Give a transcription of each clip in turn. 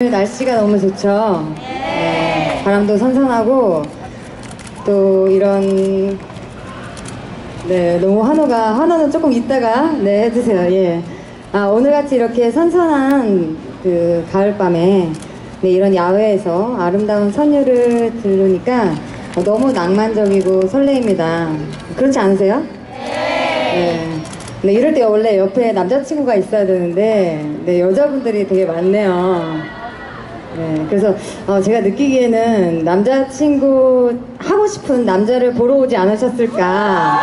날씨가 너무 좋죠. 네, 바람도 선선하고 또 이런 네 너무 한호가 한호는 조금 이따가 네 해주세요. 예. 아 오늘 같이 이렇게 선선한 그 가을밤에 네 이런 야외에서 아름다운 선율을 들으니까 어, 너무 낭만적이고 설레입니다. 그렇지 않으세요? 네. 네, 이럴 때 원래 옆에 남자친구가 있어야 되는데, 네, 여자분들이 되게 많네요. 네, 그래서 어, 제가 느끼기에는 남자친구 하고 싶은 남자를 보러 오지 않으셨을까.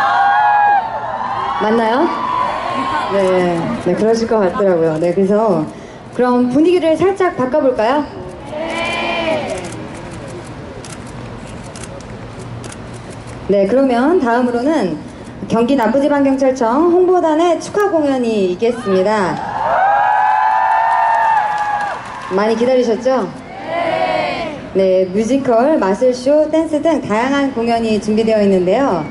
맞나요? 네, 네, 그러실 것 같더라고요. 네, 그래서 그럼 분위기를 살짝 바꿔볼까요? 네, 그러면 다음으로는 경기 남부지방경찰청 홍보단의 축하 공연이 있겠습니다. 많이 기다리셨죠? 네, 뮤지컬, 마술쇼, 댄스 등 다양한 공연이 준비되어 있는데요.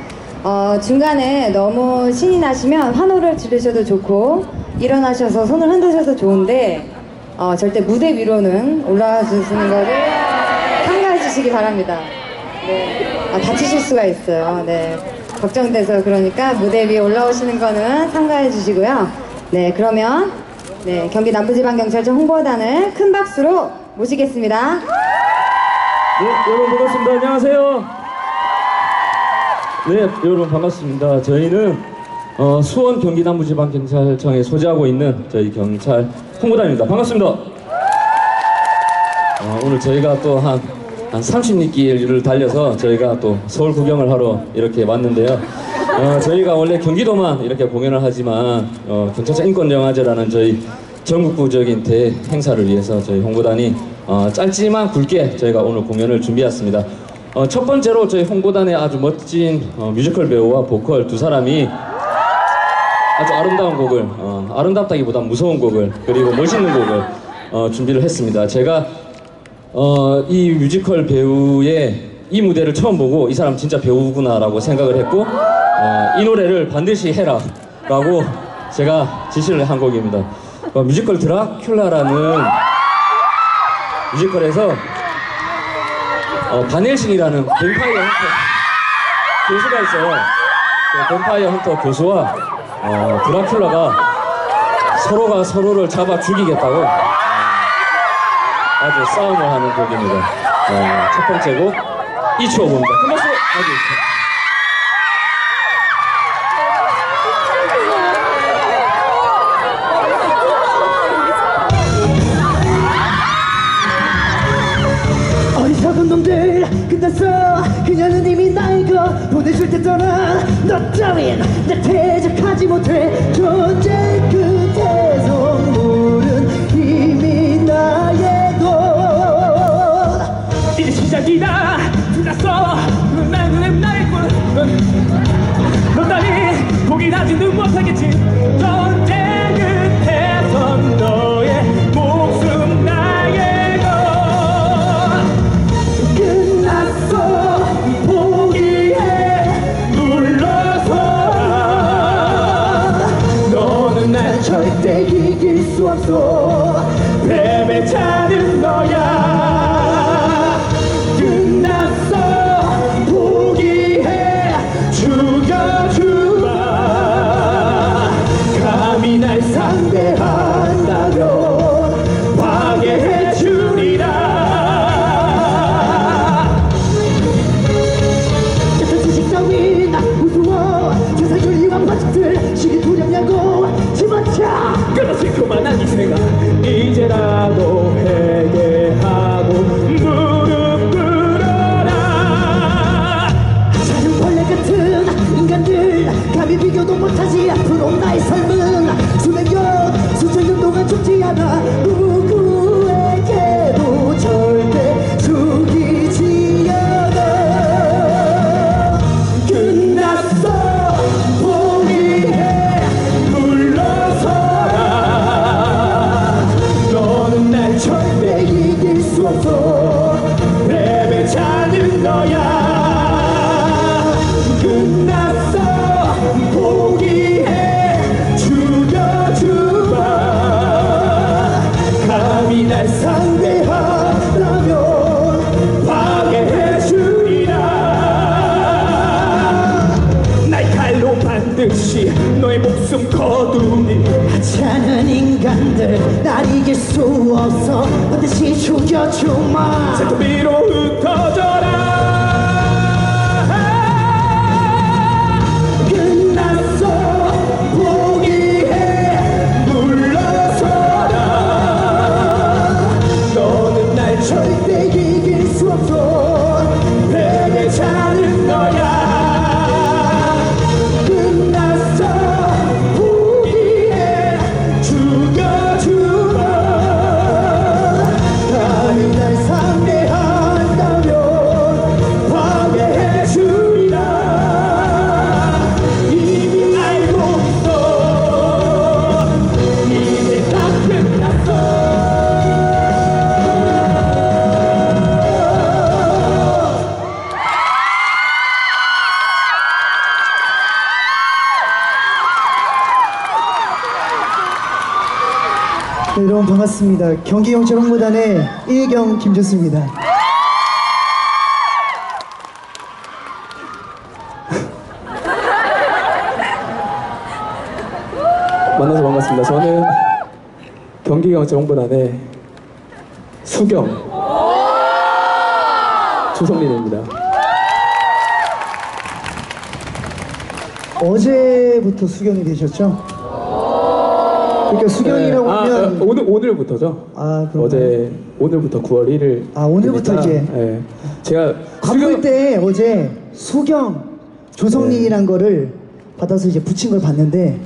어, 중간에 너무 신이 나시면 환호를 지르셔도 좋고 일어나셔서 손을 흔드셔도 좋은데 어, 절대 무대 위로는 올라와 주시는 거를 참가해 주시기 바랍니다. 네. 아, 다치실 수가 있어요. 네. 걱정돼서 그러니까 무대 위에 올라오시는 거는 참가해 주시고요. 네, 그러면 네, 경기 남부지방경찰청 홍보단을 큰 박수로 모시겠습니다. 네, 여러분 반갑습니다. 안녕하세요. 네, 여러분 반갑습니다. 저희는 어, 수원 경기남부지방경찰청에 소재하고 있는 저희 경찰 홍보단입니다. 반갑습니다. 어, 오늘 저희가 또한 한 30리길을 달려서 저희가 또 서울 구경을 하러 이렇게 왔는데요. 어, 저희가 원래 경기도만 이렇게 공연을 하지만 어, 경찰청 인권영화제라는 저희 전국구적인 대 행사를 위해서 저희 홍보단이 어, 짧지만 굵게 저희가 오늘 공연을 준비했습니다. 어, 첫 번째로 저희 홍보단의 아주 멋진 어, 뮤지컬 배우와 보컬 두 사람이 아주 아름다운 곡을 어, 아름답다기보다 무서운 곡을 그리고 멋있는 곡을 어, 준비를 했습니다. 제가 어, 이 뮤지컬 배우의 이 무대를 처음 보고 이 사람 진짜 배우구나라고 생각을 했고 어, 이 노래를 반드시 해라 라고 제가 지시를 한 곡입니다. 어, 뮤지컬 드라큘라라는 뮤지컬에서 어, 반 헬싱이라는 뱀파이어 헌터 교수가 있어요. 그 뱀파이어 헌터 교수와 어, 드라큘라가 서로가 서로를 잡아 죽이겠다고 어, 아주 싸움을 하는 곡입니다. 어, 첫 번째 곡 이추어봅니다. 큰 박수 가져주 너 감히 비교도 못 반갑습니다. 경기경찰 홍보단의 일경 김주수입니다. 만나서 반갑습니다. 저는 경기경찰 홍보단의 수경 조성린입니다. 어제부터 수경이 되셨죠? 그러니까 수경이라고 아, 하면 아, 오늘 오늘부터죠. 아, 그런가요? 어제 오늘부터 9월 1일. 아, 오늘부터 이제? 네. 제가 광고 때 어제 수경 조성린이란 거를 받아서 이제 붙인 걸 봤는데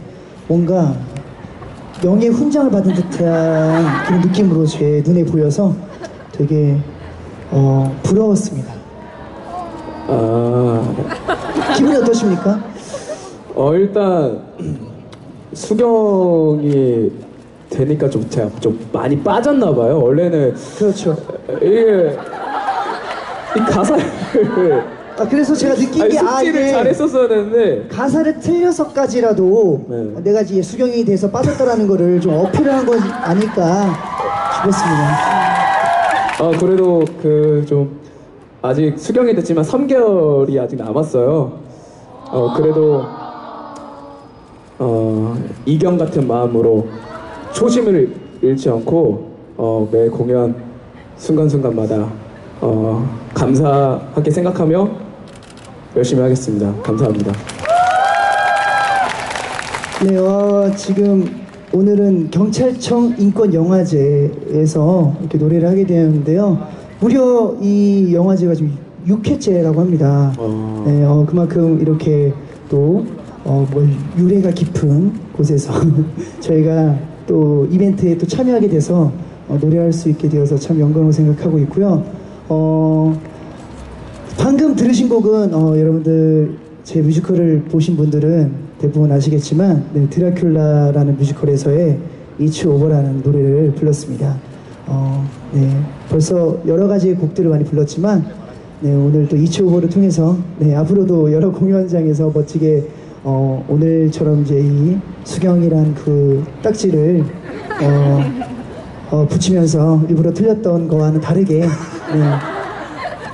뭔가 명예 훈장을 받은 듯한 그런 느낌으로 제 눈에 보여서 되게 어, 부러웠습니다. 아, 기분이 어떠십니까? 어 일단 수경이 되니까 좀 제가 좀 많이 빠졌나 봐요. 원래는 그렇죠. 이게 이 가사를 아, 그래서 제가 느낀 아니, 게 아, 숙지를 이게 잘했었어야 되는데 가사를 틀려서까지라도 네. 내가 이제 수경이 돼서 빠졌다라는 거를 좀 어필을 한 건 아닐까 싶었습니다. 아 그래도 그 좀 아직 수경이 됐지만 3개월이 아직 남았어요. 어 그래도 어 이경 같은 마음으로 초심을 잃지 않고 어 매 공연 순간순간마다 어 감사하게 생각하며 열심히 하겠습니다. 감사합니다. 네, 어, 지금 오늘은 경찰청 인권영화제에서 이렇게 노래를 하게 되었는데요. 무려 이 영화제가 지금 6회째라고 합니다. 어. 네, 어, 그만큼 이렇게 또, 어, 뭐, 유래가 깊은 곳에서 저희가 또 이벤트에 또 참여하게 돼서 어, 노래할 수 있게 되어서 참 영광으로 생각하고 있고요. 어, 방금 들으신 곡은 어, 여러분들 제 뮤지컬을 보신 분들은 대부분 아시겠지만 네, 드라큘라라는 뮤지컬에서의 It's Over라는 노래를 불렀습니다. 어, 네, 벌써 여러 가지의 곡들을 많이 불렀지만 네, 오늘 또 It's Over를 통해서 네, 앞으로도 여러 공연장에서 멋지게 어, 오늘처럼 이제 이 수경이란 그 딱지를 어, 어, 붙이면서 일부러 틀렸던 거와는 다르게 네,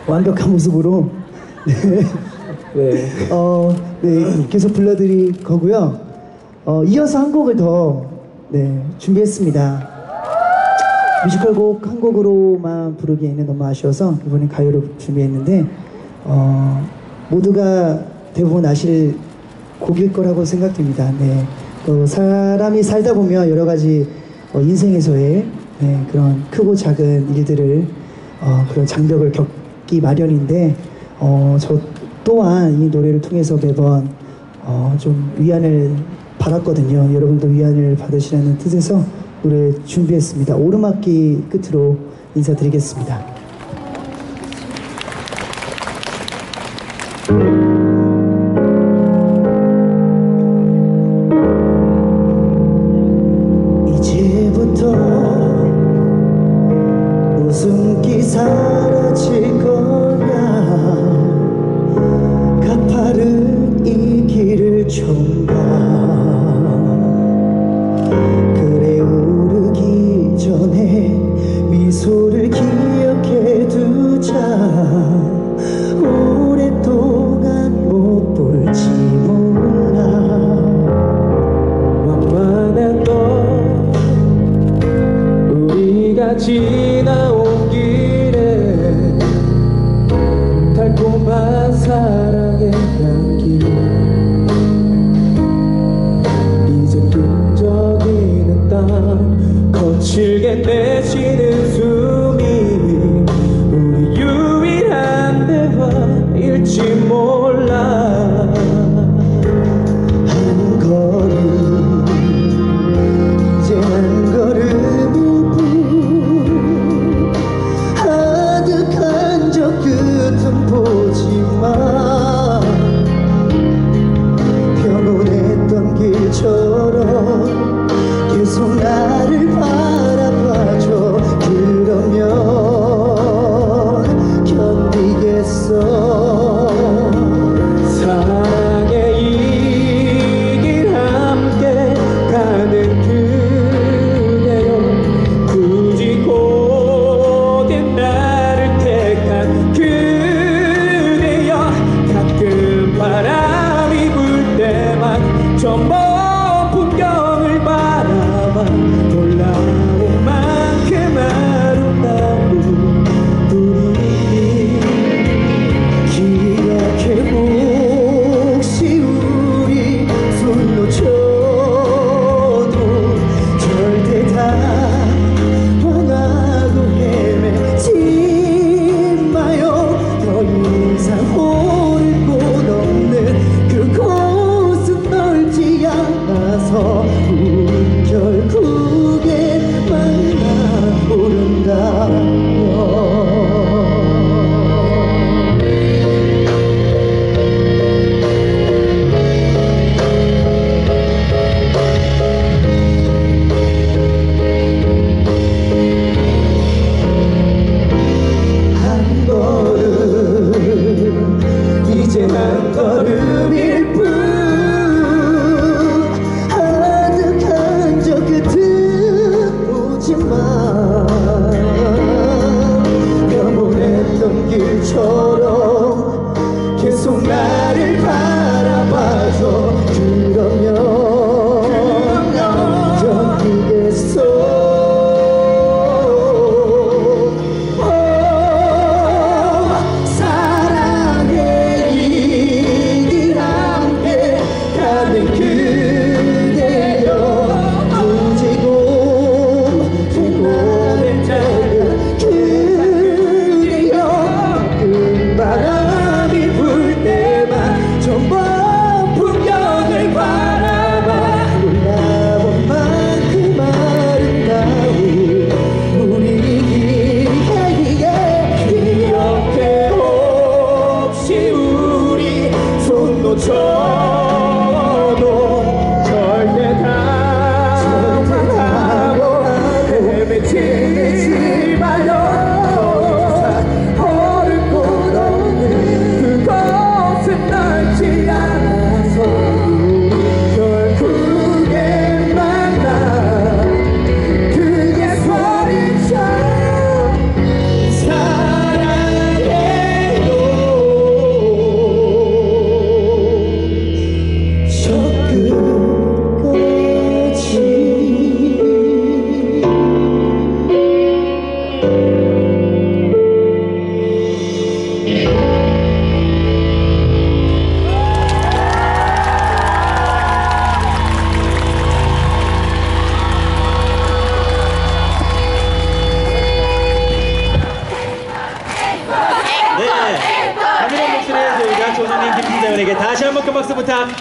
완벽한 모습으로 네, 네. 어, 네, 계속 불러드릴 거고요. 어, 이어서 한 곡을 더 네, 준비했습니다. 뮤지컬 곡 한 곡으로만 부르기에는 너무 아쉬워서 이번엔 가요로 준비했는데 어, 모두가 대부분 아실 곡일 거라고 생각됩니다. 네, 또 사람이 살다 보면 여러 가지 어, 인생에서의 네, 그런 크고 작은 일들을 어, 그런 장벽을 겪기 마련인데 어, 저 또한 이 노래를 통해서 매번 어, 좀 위안을 받았거든요. 여러분도 위안을 받으시라는 뜻에서 노래 준비했습니다. 오르막기 끝으로 인사드리겠습니다.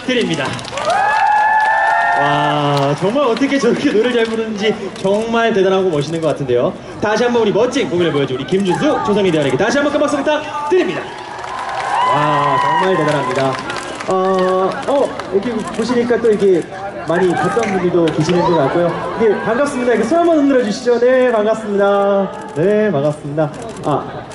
부탁드립니다. 와, 정말 어떻게 저렇게 노래를 잘 부르는지 정말 대단하고 멋있는 것 같은데요. 다시 한번 우리 멋진 공연을 보여준 우리 김준수 조선희 대원에게 다시 한번 큰 박수 부탁드립니다. 와, 정말 대단합니다. 어, 어, 여기 보시니까 또 이렇게 많이 봤던 분들도 계시는 것 같고요. 이게 반갑습니다. 이렇게 손 한번 흔들어 주시죠. 네, 반갑습니다. 네, 반갑습니다. 아,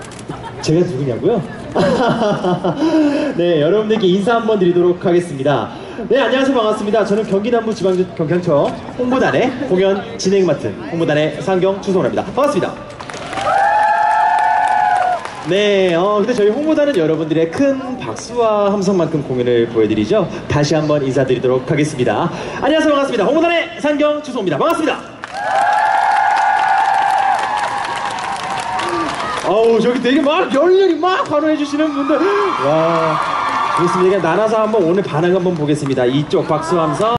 제가 누구냐고요? 네, 여러분들께 인사 한번 드리도록 하겠습니다. 네, 안녕하세요. 반갑습니다. 저는 경기남부 지방 경찰청 홍보단의 공연 진행 맡은 홍보단의 상경 추성호입니다. 반갑습니다. 네, 어, 근데 저희 홍보단은 여러분들의 큰 박수와 함성만큼 공연을 보여드리죠. 다시 한번 인사드리도록 하겠습니다. 안녕하세요. 반갑습니다. 홍보단의 상경 추성호입니다. 반갑습니다. 아우 저기 되게 막 열렬히 막 환호해 주시는 분들 와 좋습니다. 나눠서 한번 오늘 반응 한번 보겠습니다. 이쪽 박수 함성.